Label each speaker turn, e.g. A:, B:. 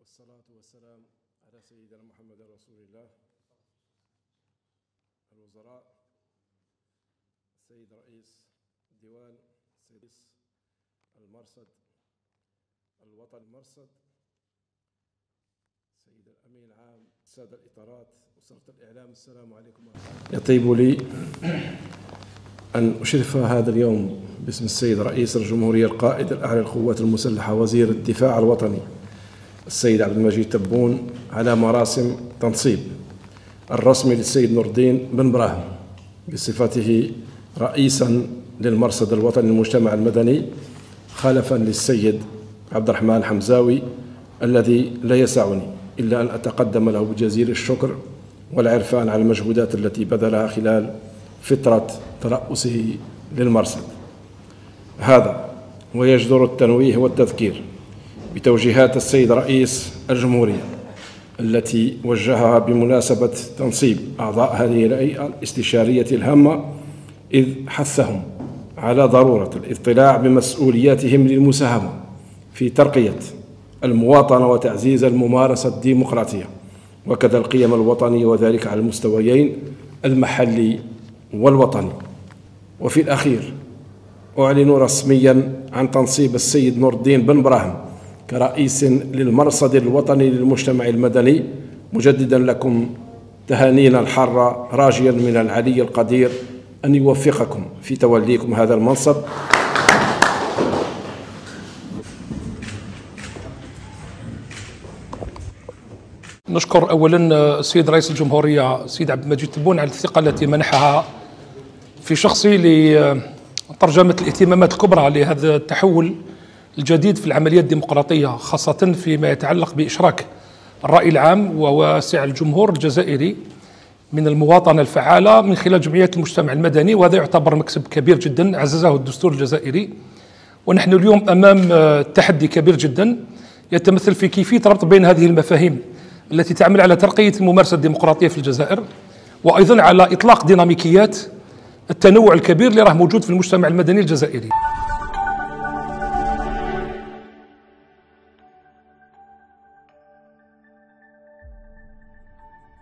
A: والسلام على سيدنا محمد رسول الله. الوزراء السيد رئيس الديوان السيد المرصد الوطني المرصد سيد الأمين العام السادة الإطارات وزارة الإعلام السلام عليكم يطيب لي أن أشرف هذا اليوم باسم السيد رئيس الجمهورية القائد الأعلى للقوات المسلحة وزير الدفاع الوطني. السيد عبد المجيد تبون على مراسم تنصيب. الرسمي للسيد نور الدين بن براهم بصفته رئيسا للمرصد الوطني للمجتمع المدني خلفا للسيد عبد الرحمن الحمزاوي الذي لا يسعني إلا أن أتقدم له بجزيل الشكر والعرفان على المجهودات التي بذلها خلال فترة ترأسه للمرصد. هذا ويجدر التنويه والتذكير. بتوجيهات السيد رئيس الجمهورية التي وجهها بمناسبة تنصيب أعضاء هذه الهيئة الاستشارية الهامة إذ حثهم على ضرورة الاطلاع بمسؤولياتهم للمساهمة في ترقية المواطنة وتعزيز الممارسة الديمقراطية وكذا القيم الوطنية وذلك على المستويين المحلي والوطني. وفي الأخير أعلن رسميا عن تنصيب السيد نور الدين بن براهم كرئيس للمرصد الوطني للمجتمع المدني مجددا لكم تهانينا الحارة راجيا من العلي القدير أن يوفقكم في توليكم هذا المنصب.
B: نشكر اولا السيد رئيس الجمهورية السيد عبد المجيد تبون على الثقة التي منحها في شخصي لترجمة الإهتمامات الكبرى لهذا التحول. الجديد في العملية الديمقراطية خاصة فيما يتعلق بإشراك الرأي العام وواسع الجمهور الجزائري من المواطنة الفعالة من خلال جمعيات المجتمع المدني وهذا يعتبر مكسب كبير جدا عززه الدستور الجزائري. ونحن اليوم أمام تحدي كبير جدا يتمثل في كيفية ربط بين هذه المفاهيم التي تعمل على ترقية الممارسة الديمقراطية في الجزائر وأيضا على إطلاق ديناميكيات التنوع الكبير اللي راه موجود في المجتمع المدني الجزائري.